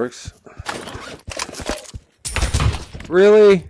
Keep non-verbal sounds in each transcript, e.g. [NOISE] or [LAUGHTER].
Works. Really?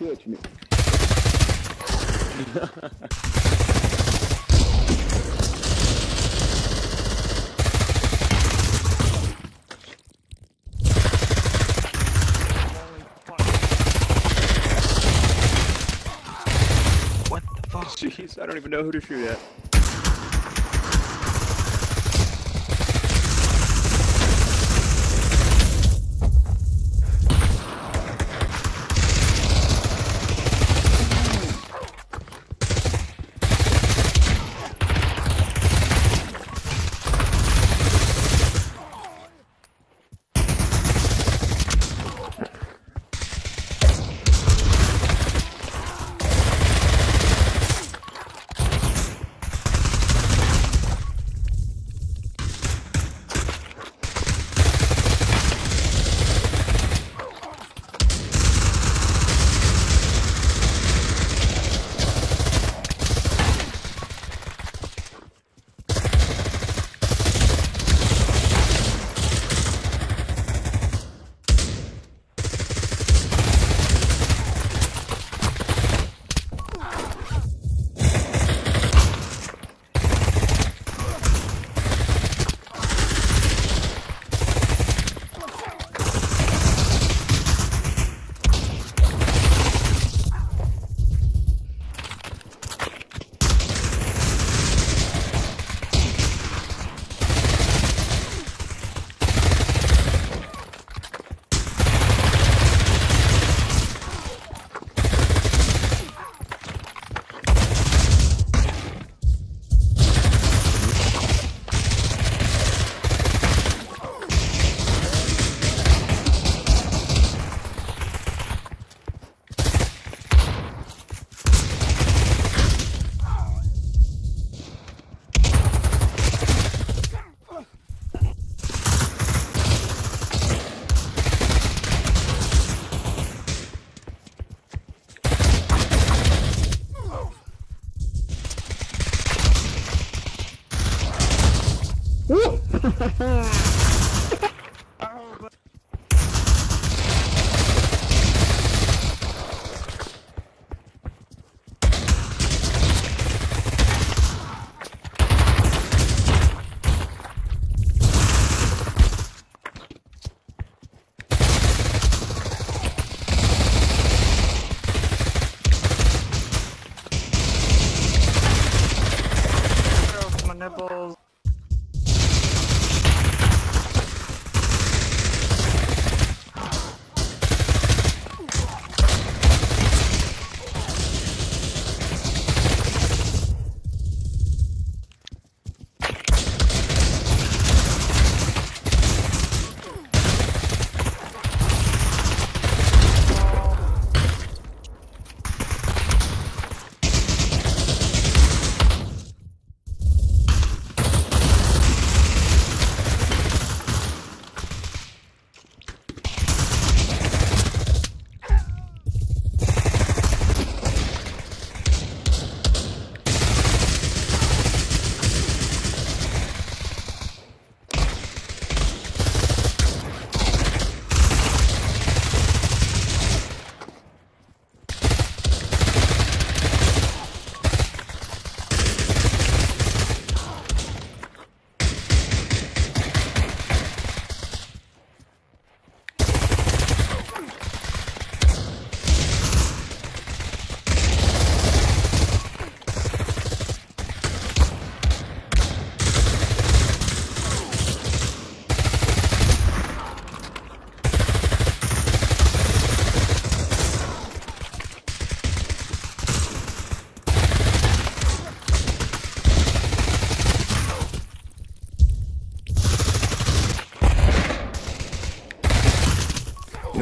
No shit. What the fuck? Jeez, I don't even know who to shoot at. ¡Ha, ha, ha!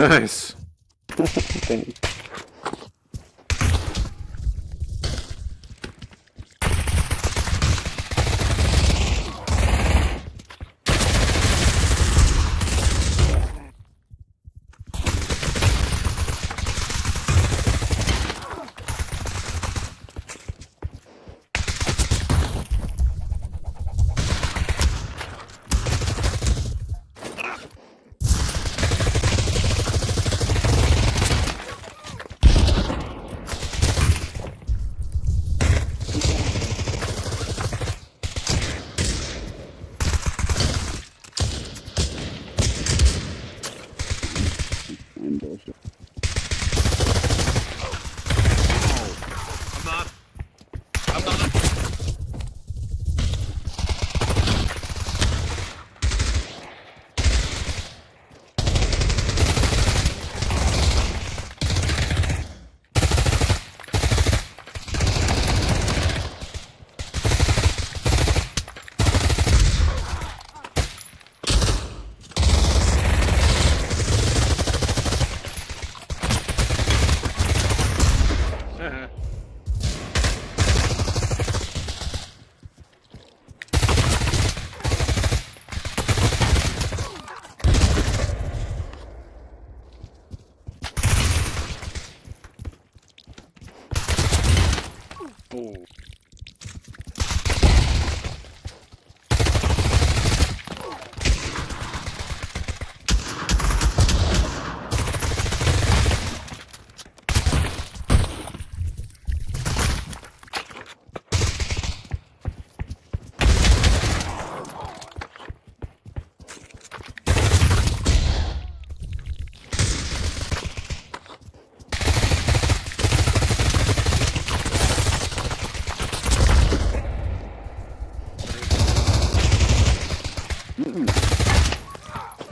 Nice. [LAUGHS]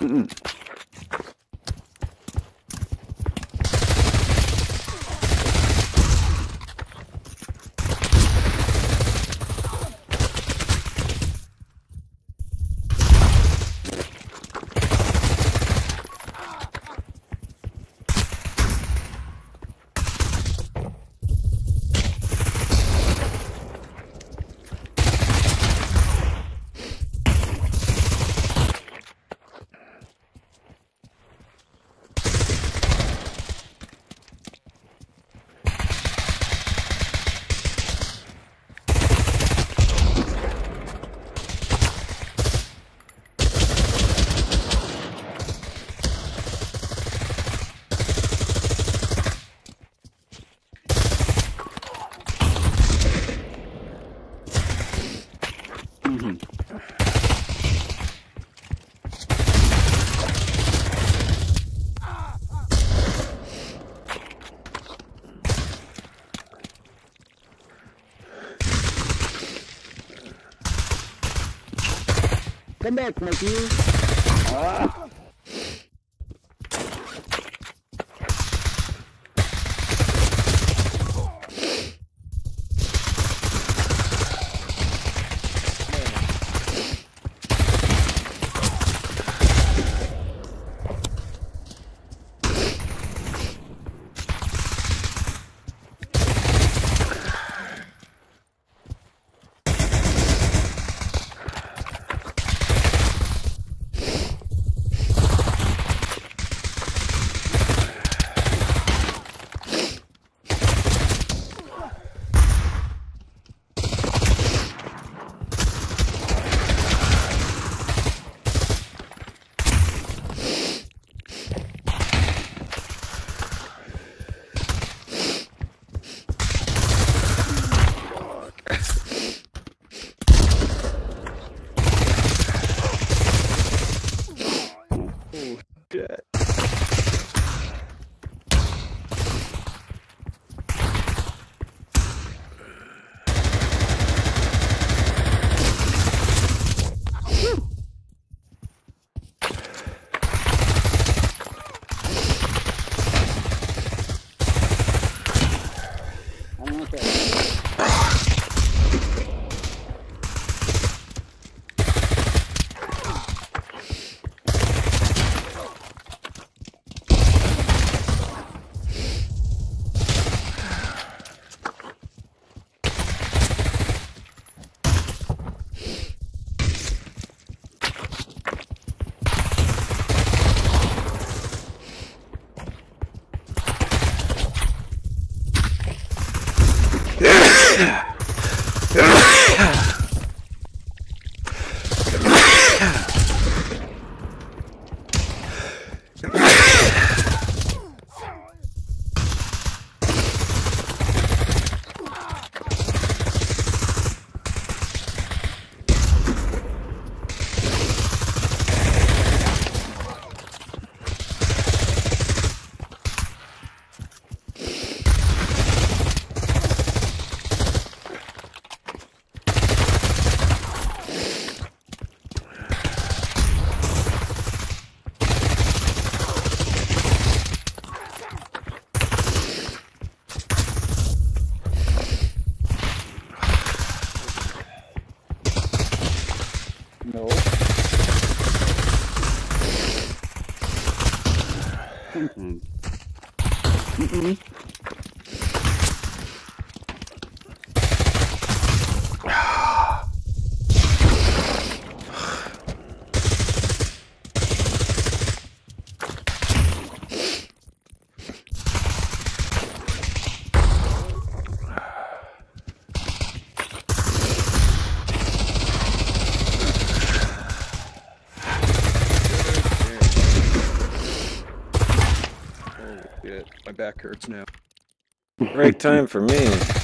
Mm-mm. Come back, Mikey. Ah. Hurts now. Right time for me.